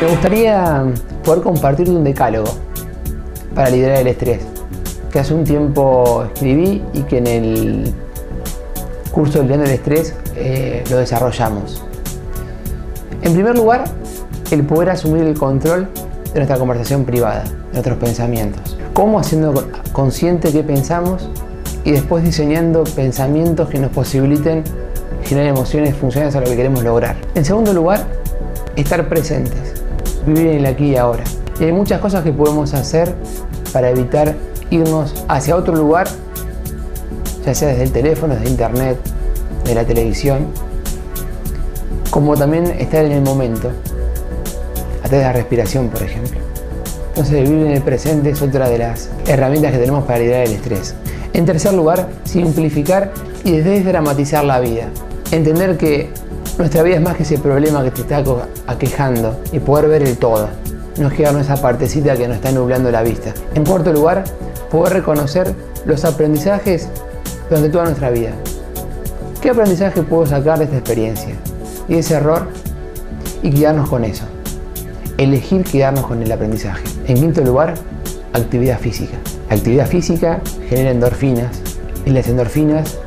Me gustaría poder compartir un decálogo para liderar el estrés, que hace un tiempo escribí y que en el curso de Liderando el Estrés eh, lo desarrollamos. En primer lugar, el poder asumir el control de nuestra conversación privada, de nuestros pensamientos. ¿Cómo haciendo consciente qué pensamos y después diseñando pensamientos que nos posibiliten generar emociones funcionales a lo que queremos lograr? En segundo lugar, estar presentes vivir en el aquí y ahora. Y hay muchas cosas que podemos hacer para evitar irnos hacia otro lugar, ya sea desde el teléfono, desde internet, de la televisión, como también estar en el momento, a través de la respiración, por ejemplo. Entonces, vivir en el presente es otra de las herramientas que tenemos para liderar el estrés. En tercer lugar, simplificar y desdramatizar la vida. Entender que nuestra vida es más que ese problema que te está aquejando y poder ver el todo. No es quedarnos esa partecita que nos está nublando la vista. En cuarto lugar, poder reconocer los aprendizajes durante toda nuestra vida. ¿Qué aprendizaje puedo sacar de esta experiencia y ese error y quedarnos con eso? Elegir quedarnos con el aprendizaje. En quinto lugar, actividad física. La actividad física genera endorfinas y las endorfinas,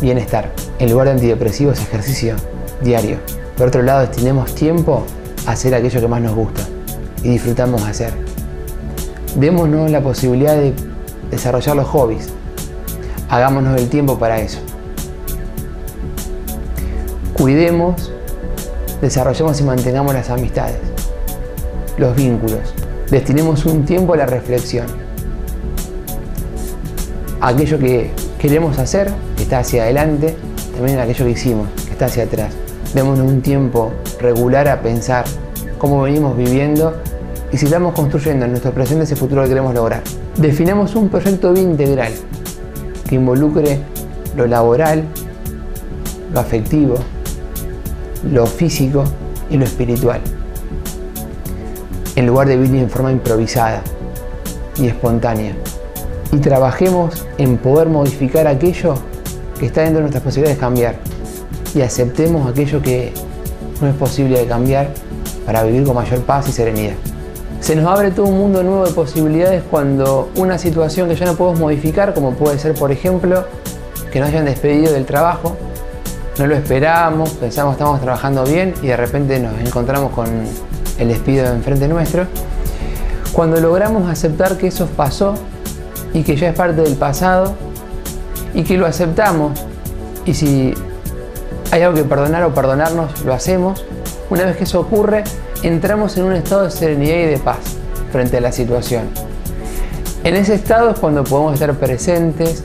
bienestar. En lugar de antidepresivos, ejercicio diario. Por otro lado, destinemos tiempo a hacer aquello que más nos gusta y disfrutamos hacer. Démonos la posibilidad de desarrollar los hobbies. Hagámonos el tiempo para eso. Cuidemos, desarrollemos y mantengamos las amistades, los vínculos. Destinemos un tiempo a la reflexión. Aquello que queremos hacer, que está hacia adelante, también aquello que hicimos, que está hacia atrás. Démonos un tiempo regular a pensar cómo venimos viviendo y si estamos construyendo en nuestro presente ese futuro que queremos lograr. Definamos un proyecto integral que involucre lo laboral, lo afectivo, lo físico y lo espiritual. En lugar de vivir en forma improvisada y espontánea. Y trabajemos en poder modificar aquello que está dentro de nuestras posibilidades de cambiar y aceptemos aquello que no es posible de cambiar para vivir con mayor paz y serenidad. Se nos abre todo un mundo nuevo de posibilidades cuando una situación que ya no podemos modificar, como puede ser por ejemplo que nos hayan despedido del trabajo, no lo esperábamos, pensamos estamos trabajando bien y de repente nos encontramos con el despido enfrente nuestro. Cuando logramos aceptar que eso pasó y que ya es parte del pasado y que lo aceptamos y si hay algo que perdonar o perdonarnos, lo hacemos. Una vez que eso ocurre, entramos en un estado de serenidad y de paz frente a la situación. En ese estado es cuando podemos estar presentes,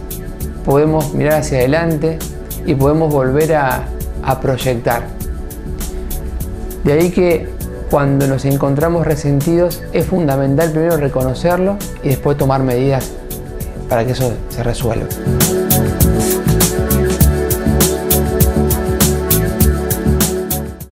podemos mirar hacia adelante y podemos volver a, proyectar. De ahí que cuando nos encontramos resentidos es fundamental primero reconocerlo y después tomar medidas para que eso se resuelva.